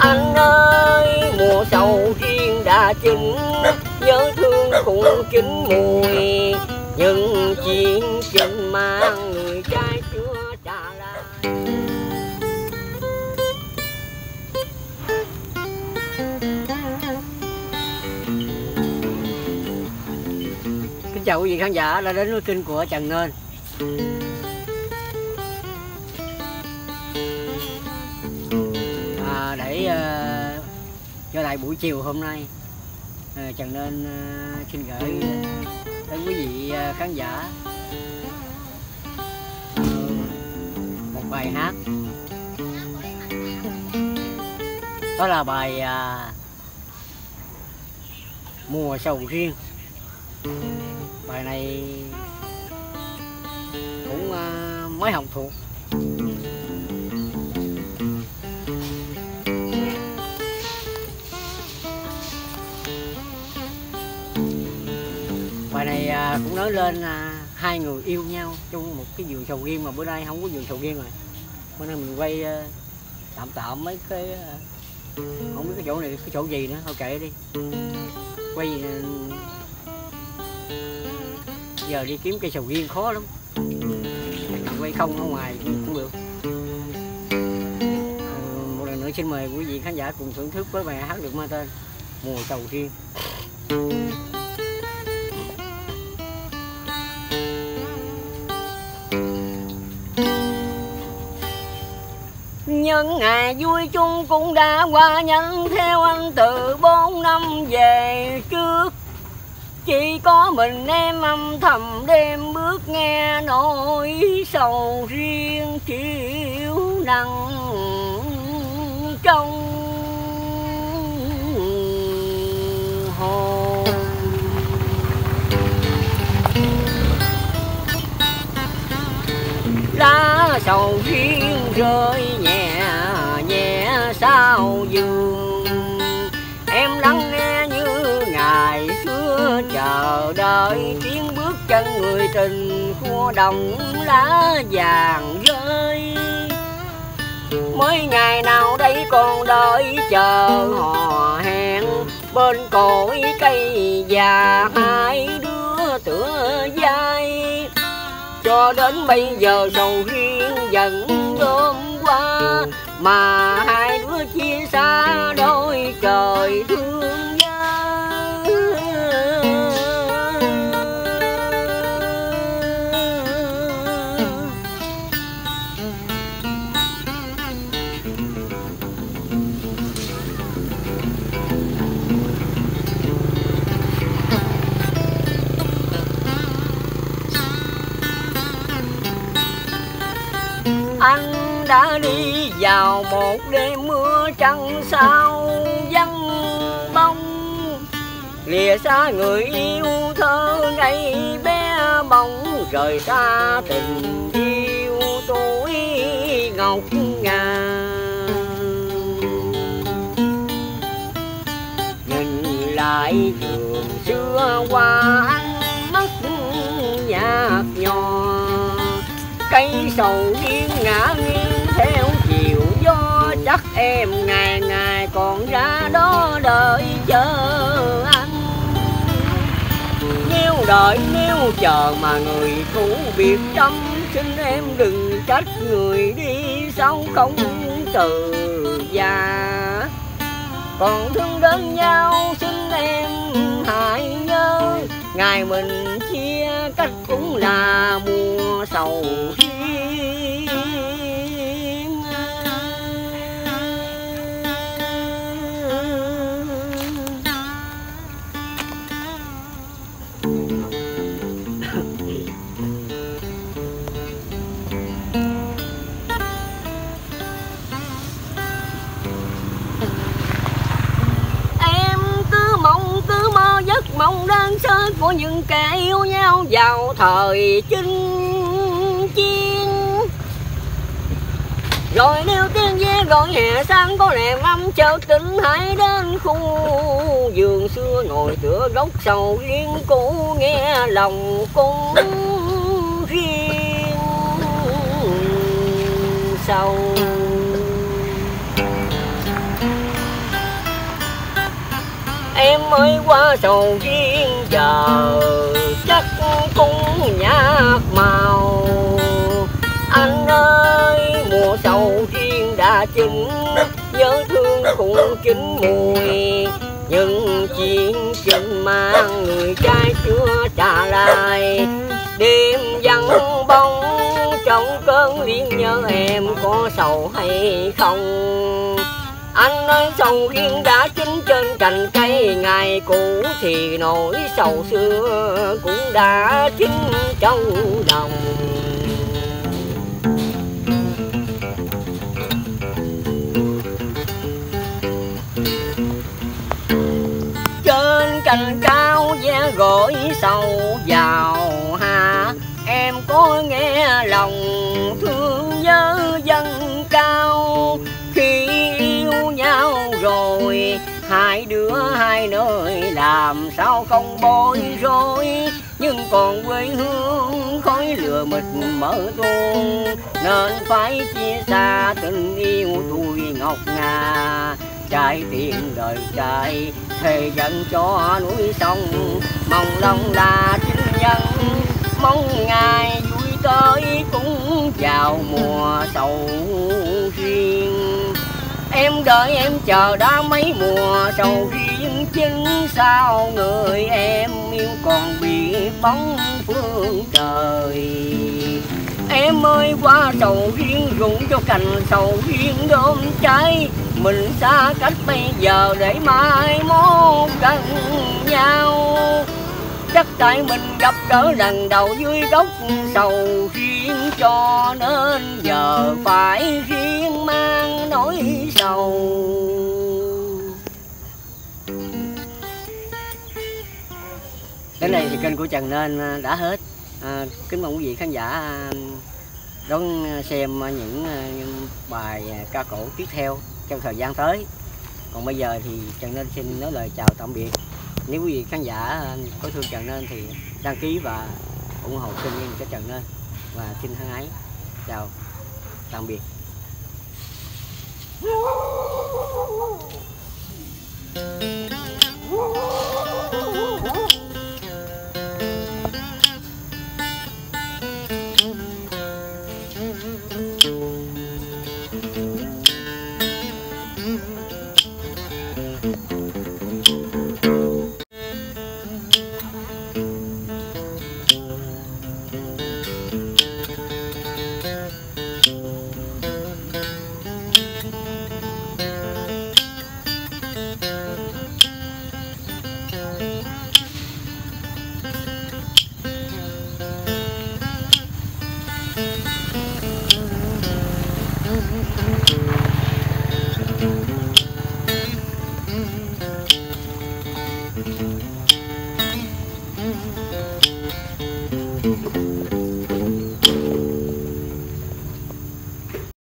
anh ơi, mùa sầu riêng đã chín. Nhớ thương cũng chín mùi. Những chuyện trình mang người trai chưa trả lại Kính chào quý vị khán giả đã đến với kênh của Trần Nên. Trở lại buổi chiều hôm nay. Ờ, à, Trần Nên ờ, xin gửi đến quý vị ờ, khán giả. Một bài hát. Đó là bài à, Mùa sầu riêng. Bài này cũng mới học thuộc. Bài này à, cũng nói lên uh, hai người yêu nhau trong một cái vườn sầu riêng mà bữa nay không có vườn sầu riêng rồi. Bữa nay mình quay à, tạm tạm mấy cái không biết cái chỗ này cái chỗ gì nữa thôi kệ đi. Quay giờ đi kiếm cây sầu riêng khó lắm. Quay không ở ngoài cũng được. Một lần nữa xin mời quý vị khán giả cùng thưởng thức với bài hát được mang tên mùa sầu riêng. Nhân ngày vui chung cũng đã qua nhanh theo anh từ bốn năm về trước. Chỉ có mình em âm thầm đêm bước nghe nỗi sầu riêng chịu nặng trong hồn lá sầu riêng rơi em lắng nghe như ngày xưa, chờ đợi tiếng bước chân người tình của đồng lá vàng rơi. Mới ngày nào đây còn đợi chờ hò hẹn bên cội cây già hai đứa tựa vai. Cho đến bây giờ sầu riêng dần đơm qua mà anh đã đi vào một đêm mưa trăng sao, vắng bóng. Lìa xa người yêu thơ ngày bé bóng, rời xa tình yêu tuổi ngọc ngà. Nhìn lại trường xưa qua cây sầu riêng ngã nghiêng theo chiều. Gió chắc em ngày ngày còn ra đó đợi chờ anh nếu đợi nếu chờ mà người cũ biệt tâm. Xin em đừng trách người đi sau không từ già. Còn thương đến nhau, xin em hãy nhớ. Ngày mình chia cách cũng là mùa sầu hiên giấc mong đơn sơ của những kẻ yêu nhau vào thời chinh chiến. Rồi nếu tiếng ve gọi hè sang, có lẽ mâm chợt tỉnh hãy đến khu vườn xưa. Ngồi tựa gốc sầu riêng cũ, nghe lòng cũng riêng sầu mới qua sầu riêng chờ. Chắc cũng nhạt màu. Anh ơi, mùa sầu riêng đã chín. Nhớ thương cũng chín mùi. Nhưng chuyện trình mang người trai chưa trả lại đêm vắng bóng, trong cơn liên nhớ em có sầu hay không? Anh nói sầu riêng đã chín trên cành cây, ngày cũ thì nỗi sầu xưa cũng đã chín trong đồng. Trên cành cao ve gọi sầu vào hà, em có nghe lòng thương nhớ. Hai đứa, hai nơi làm sao không bối rối? Nhưng còn quê hương, khói lửa mịt mở tuôn. Nên phải chia xa tình yêu tuổi ngọc ngà trái tim đời trai, thề dẫn cho núi sông. Mong lòng là chính nhân, mong ngày vui tới cũng vào mùa sầu riêng em đợi em chờ đã mấy mùa, sầu riêng chính sao người em yêu còn bị bóng phương trời. Em ơi, qua sầu riêng rụng cho cành, sầu riêng đốm cháy. Mình xa cách bây giờ để mai mốt gần nhau. Chắc tại mình gặp gỡ lần đầu dưới gốc, sầu riêng cho nên giờ phải riêng nỗi sầu. Đến đây thì kênh của Trần Nên à, đã hết. À, kính mong quý vị khán giả à, đón xem những à, bài ca cổ tiếp theo trong thời gian tới. Còn bây giờ thì Trần Nên xin nói lời chào tạm biệt. Nếu quý vị khán giả có thương Trần Nên thì đăng ký và ủng hộ kênh cho Trần Nên. Và xin thân ái chào tạm biệt. Woo! Thank you.